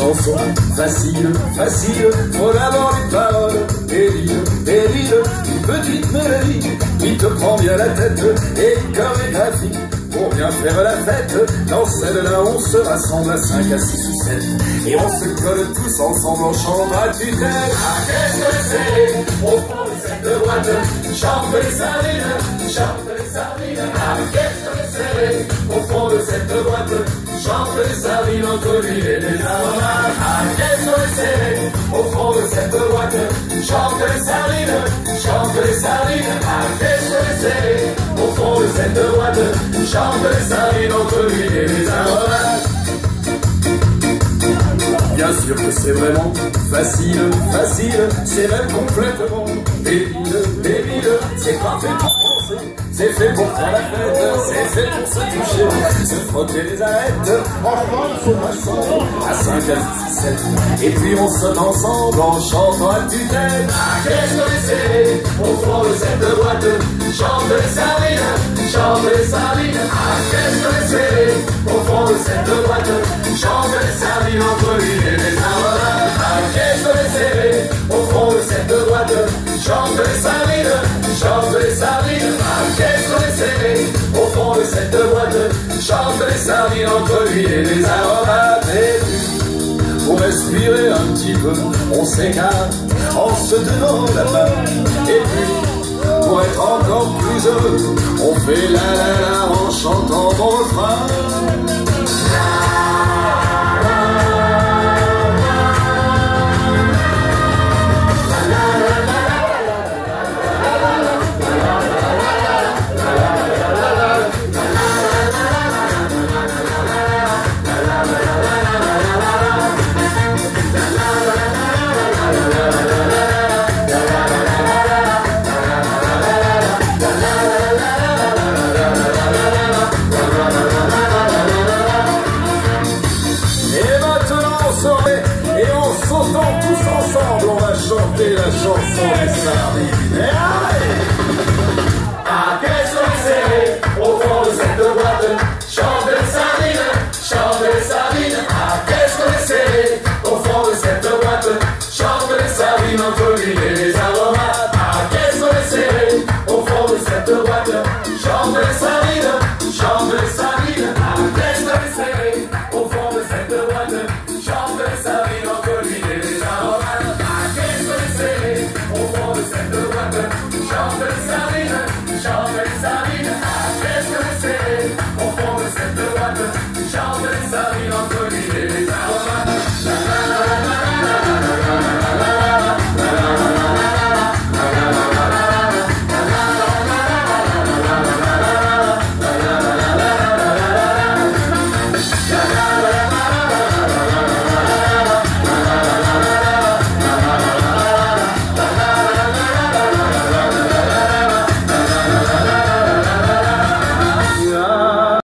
chanson facile, facile, faut d'abord une parole, des lignes, une petite mélodie qui te prend bien la tête et chorégraphie. Pour bien faire la fête, dans celle-là on se rassemble à 5 à 6 ou 7 Et on se colle tous ensemble en chantant à tue-tête Ah qu'est-ce que c'est? Au fond de cette boîte, chante les sardines, chante les sardines. Ah qu'est-ce que c'est? Au fond de cette boîte, chante les sardines entre l'huile et les aromates chante les sardines, chante les sardines que c'est Au fond de cette boîte, chante les sardines l'huile et les aromates Bien sûr que c'est vraiment facile, facile, c'est même complètement débile, débile, c'est pas fait pour penser, c'est fait pour faire la fête, c'est fait pour se toucher, se frotter les arêtes, franchement il faut à 5 à 6, 7, et puis on saute ensemble en chantant à. Ah qu'est-ce que c'est? Au fond de cette boîte, chante les sardines, chante les ah qu'est-ce que c'est? Au fond de cette boîte, chante les sardines entre l'huile chante les sardines, chante les sardines, ah qu'est-ce que c'est au fond de cette boîte, chante les sardines entre l'huile et les aromates. Pour respirer un petit peu, on s'écarte en se donnant la main. Et puis, pour être encore plus heureux, on fait la la la en chantant mon refrain. Sautant tous ensemble, Sorry.